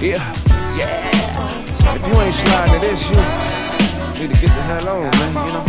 Yeah, yeah. If you ain't sliding to this, you need to get the hell on, man. You know.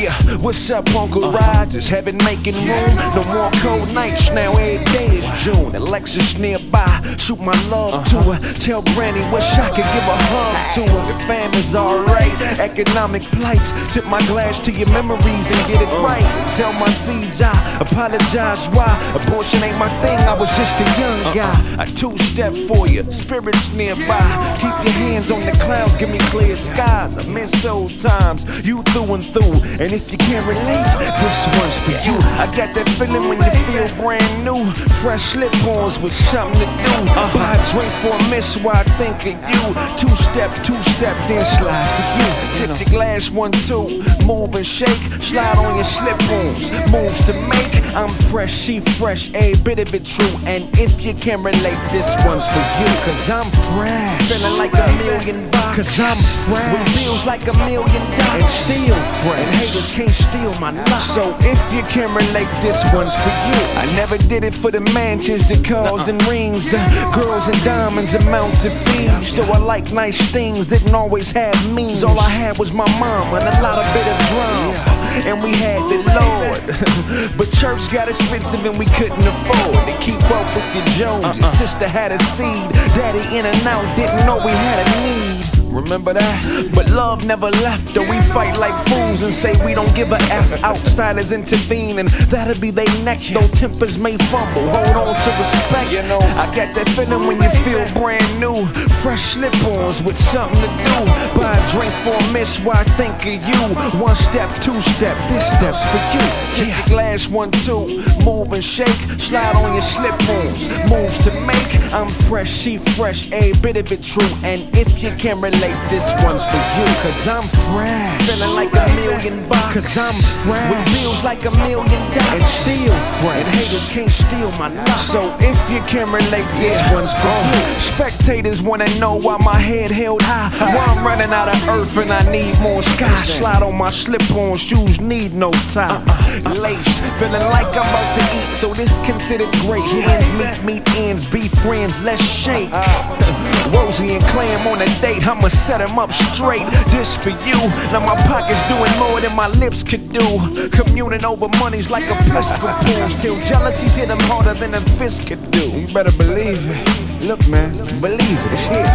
Yeah, what's up, Uncle uh. Rogers? Have been making room. No more cold nights now. Every day is June. Alexis nearby. Shoot my love uh -huh. to her. Tell Granny wish I could give a hug to her. The family's alright. Economic plights. Tip my glass to your memories and get it right. Tell my seeds I apologize why. Abortion ain't my thing. I was just a young uh-uh. guy. I two step for you. Spirits nearby. Keep your hands on the clouds. Give me clear skies. I miss old times. You through and through. And if you can't relate, this one's for you. I got that feeling when you feel brand new. Fresh lip ons with something to do. Buy a drink for a miss while I think of you. Two step, two step, then slide for you. Tip your glass one, two. Move and shake. Slide on your slip ons. Moves to make. I'm fresh, she fresh, a bit of it true. And if you can relate, this one's for you. Cause I'm fresh. Feeling like a million bucks. Cause I'm fresh. With bills like a million dollars. And still fresh. And haters can't steal my luck. So if you can relate, this one's for you. I never did it for the mansions, the cars and rings, the girls and diamonds and mountain fees. Though I like nice things, didn't always have means. All I had was my mom and a lot of bit of drum. And we had the Lord. but church got expensive and we couldn't afford to keep up with the Joneses. Uh-uh. Sister had a seed, daddy in and out, didn't know we had a need. Remember that? But love never left, though we fight like fools and say we don't give a F. Outsiders intervene, and that'll be they next. though tempers may fumble. Hold on to respect. You know, I get that feeling when you feel brand new. Fresh slip ons with something to do. Buy a drink for a miss while I think of you. One step, two step, this step's for you. Take your glass, one, two. Move and shake, slide on your slip ons. Moves to make. I'm fresh, she fresh, a bit of it true. And if you can relate, relate, this one's for you. Cause I'm fresh. Feeling like a million bucks. Cause I'm fresh. With bills like a million dollars. And still fresh. And haters can't steal my luck. So if you can relate, this one's for you. Spectators wanna know why my head held high. Why I'm running out of earth and I need more sky. Slide on my slip on shoes, need no time. Uh-uh. Laced, feeling like I'm about to eat. So this considered grace. Ends meet, meet ends, be friends, let's shake. Uh. Rosie and Clam on a date, I'ma set him up straight. This for you. Now my pocket's doing more than my lips could do. Communing over money's like Episcopals. Till jealousy's hit him harder than a fist could do. You better believe it. Look, man, believe it. It's here.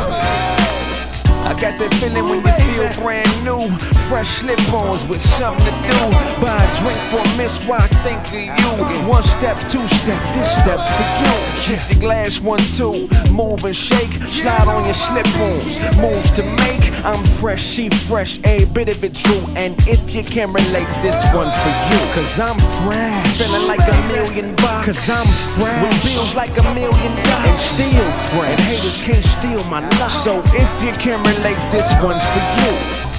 I got that feeling when you feel brand new. Fresh slip ons with something to do. Buy a drink for miss while I think of you. One step, two step, this step's for you. Shift your glass, one, two. Move and shake. Slide on your slip ons. Moves to make. I'm fresh, she fresh, a bit of it true. And if you can relate, this one's for you. Cause I'm fresh. Feeling like a million bucks. Cause I'm fresh. With bills like a million dollars. And still fresh. Can't steal my luck. So if you can relate, this one's for you.